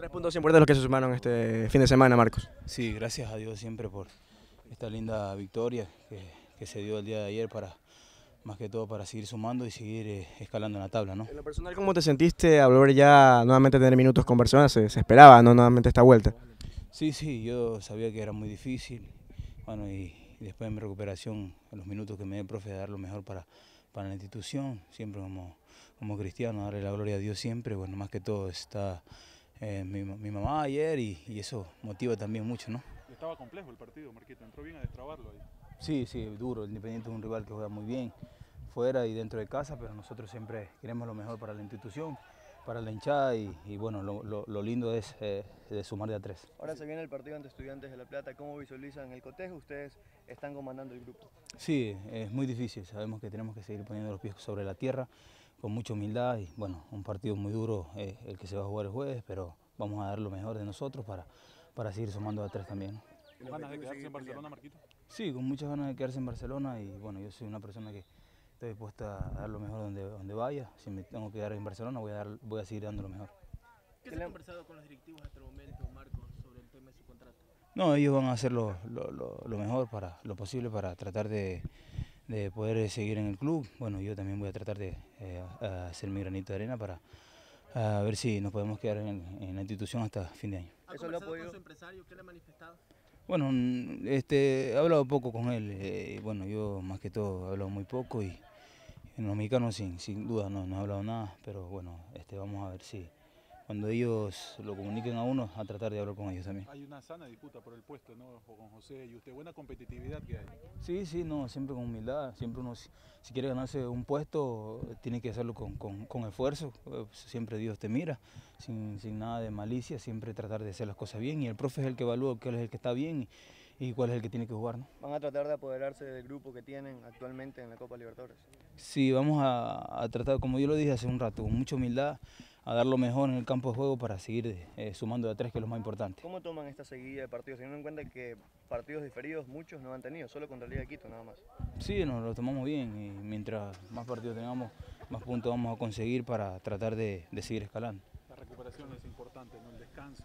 Tres puntos importantes los que se sumaron este fin de semana, Marcos. Sí, gracias a Dios siempre por esta linda victoria que, que se dio el día de ayer para más que todo para seguir sumando y seguir eh, escalando en la tabla. ¿no? En lo personal, ¿cómo te sentiste al volver ya nuevamente a tener minutos con personas? Se, se esperaba ¿no? nuevamente esta vuelta. Sí, sí, yo sabía que era muy difícil. Bueno, y, y después de mi recuperación, en los minutos que me dio el profe, dar lo mejor para, para la institución, siempre como, como cristiano, darle la gloria a Dios siempre. Bueno, más que todo está eh, mi, mi, mamá ayer y, y, eso motiva también mucho, ¿no? Estaba complejo el partido, Marquito, entró bien a destrabarlo ahí. Sí, sí, duro. El Independiente es un rival que juega muy bien fuera y dentro de casa, pero nosotros siempre queremos lo mejor para la institución, para la hinchada y, y bueno, lo, lo, lo, lindo es eh, de sumar de a tres. Ahora se viene el partido ante Estudiantes de La Plata, ¿cómo visualizan el cotejo? Ustedes están comandando el grupo. Sí, es muy difícil, sabemos que tenemos que seguir poniendo los pies sobre la tierra con mucha humildad y bueno, un partido muy duro eh, el que se va a jugar el jueves, pero vamos a dar lo mejor de nosotros para, para seguir sumando a tres también. ¿Con ganas de quedarse en Barcelona, Marquito? Sí, con muchas ganas de quedarse en Barcelona y bueno, yo soy una persona que estoy dispuesta a dar lo mejor donde, donde vaya. Si me tengo que quedar en Barcelona, voy a, dar, voy a seguir dando lo mejor. ¿Qué se ha conversado con los directivos hasta el momento, Marcos, sobre el tema de su contrato? No, ellos van a hacer lo, lo, lo, lo mejor, para lo posible para tratar de, de, poder seguir en el club. Bueno, yo también voy a tratar de eh, hacer mi granito de arena para a ver si nos podemos quedar en, en la institución hasta fin de año. ¿Ha conversado con su empresario? ¿Qué le ha manifestado? Bueno, este, he hablado poco con él, eh, bueno, yo más que todo he hablado muy poco y en los mexicanos sin, sin duda no, no he hablado nada, pero bueno, este, vamos a ver si cuando ellos lo comuniquen a uno, a tratar de hablar con ellos también. Hay una sana disputa por el puesto, ¿no? Con José y usted, buena competitividad que hay. Sí, sí, no, siempre con humildad, siempre uno, si, si quiere ganarse un puesto, tiene que hacerlo con, con, con esfuerzo, siempre Dios te mira, sin, sin, nada de malicia, siempre tratar de hacer las cosas bien y el profe es el que evalúa cuál es el que está bien y, y cuál es el que tiene que jugar. ¿no? ¿Van a tratar de apoderarse del grupo que tienen actualmente en la Copa Libertadores? Sí, vamos a, a tratar, como yo lo dije hace un rato, con mucha humildad, a dar lo mejor en el campo de juego para seguir eh, sumando de a tres, que es lo más importante. ¿Cómo toman esta seguida de partidos, teniendo en cuenta que partidos diferidos muchos no han tenido, solo contra Liga de Quito nada más? Sí, nos lo tomamos bien y mientras más partidos tengamos, más puntos vamos a conseguir para tratar de, de seguir escalando. La recuperación es importante, ¿no? el descanso.